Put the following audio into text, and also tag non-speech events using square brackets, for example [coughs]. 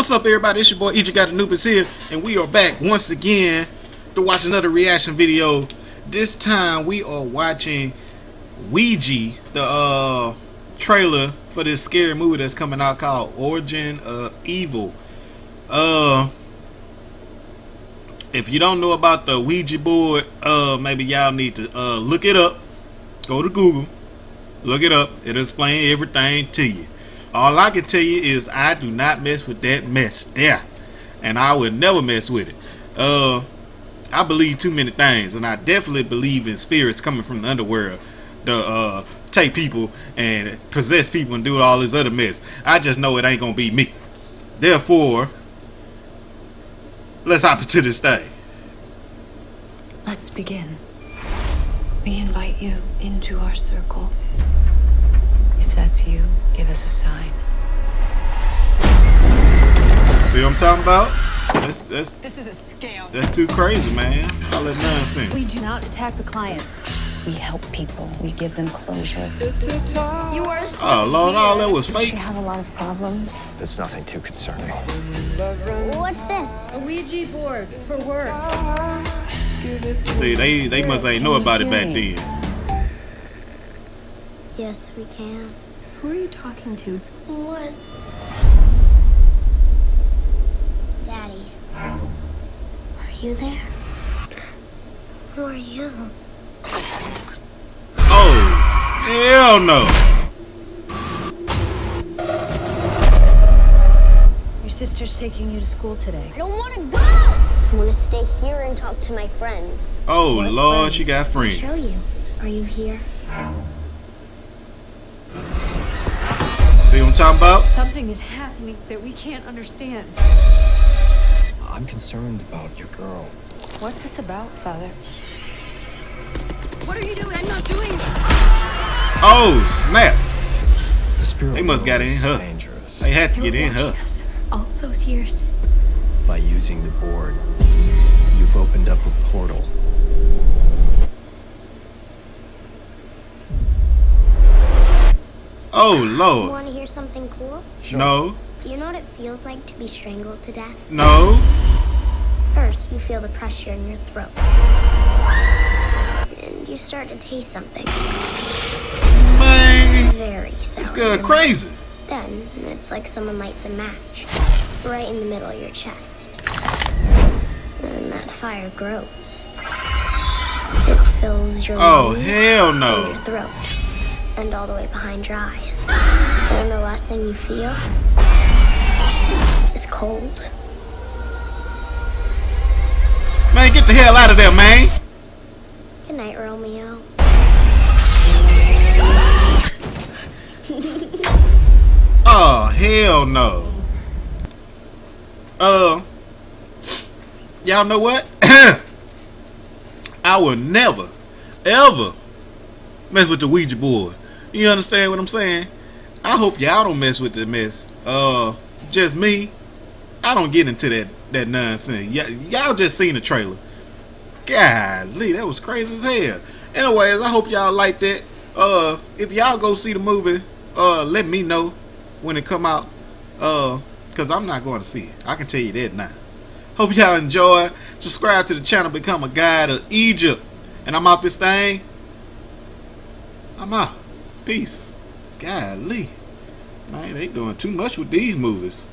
What's up, everybody? It's your boy Egypt God Anubis here, and we are back once again to watch another reaction video. This time we are watching Ouija, the uh, trailer for this scary movie that's coming out called Origin of Evil. Uh, if you don't know about the Ouija board, uh, maybe y'all need to uh, look it up. Go to Google, look it up. It'll explain everything to you. All I can tell you is I do not mess with that mess there, and I would never mess with it. Uh, I believe too many things, and I definitely believe in spirits coming from the underworld to uh, take people and possess people and do all this other mess. I just know it ain't gonna be me. Therefore, let's hop into this thing. Let's begin. We invite you into our circle. If that's you, give us a sign. See what I'm talking about? That's that's This is a scam. that's too crazy, man. All that We do not attack the clients. We help people. We give them closure. You are so Oh Lord, all that was You fake. have a lot of problems. It's nothing too concerning. What's this? A Ouija board for work. See, they they must ain't know about it back then. Yes, we can. Who are you talking to? What? Daddy. Are you there? Who are you? Oh, hell no. Your sister's taking you to school today. I don't want to go! I want to stay here and talk to my friends. Oh Lord, she got friends. Show friends. you. Are you here? See what I'm talking about? Something is happening that we can't understand. I'm concerned about your girl. What's this about, Father? What are you doing? I'm not doing it. Oh snap! The spirit They must got in is her. dangerous. They had to You get in her. watching us all those years. By using the board, you've opened up a portal. Oh Lord. want to hear something cool? No, Do you know what it feels like to be strangled to death? no. First, you feel the pressure in your throat. And you start to taste something Man, very sour. this in girl your mouth. crazy. Then it's like someone lights a match right in the middle of your chest. And that fire grows. It fills your Oh lungs hell no. your throat and all the way behind your eyes. And the last thing you feel is cold. Man, get the hell out of there, man. Good night, Romeo. [laughs] Oh hell no. Uh, y'all know what? [coughs] I will never, ever mess with the Ouija board. You understand what I'm saying? I hope y'all don't mess with the mess. Uh, just me. I don't get into that that nonsense. Y'all just seen the trailer. Golly, that was crazy as hell. Anyways, I hope y'all liked that. Uh, if y'all go see the movie, uh, let me know when it come out. Uh, cause I'm not going to see it. I can tell you that now. Hope y'all enjoy. Subscribe to the channel, become a guide of Egypt. And I'm out this thing. I'm out. Peace. Golly. Man, they doing too much with these movies.